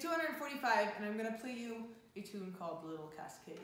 245, and I'm going to play you a tune called Little Cascade.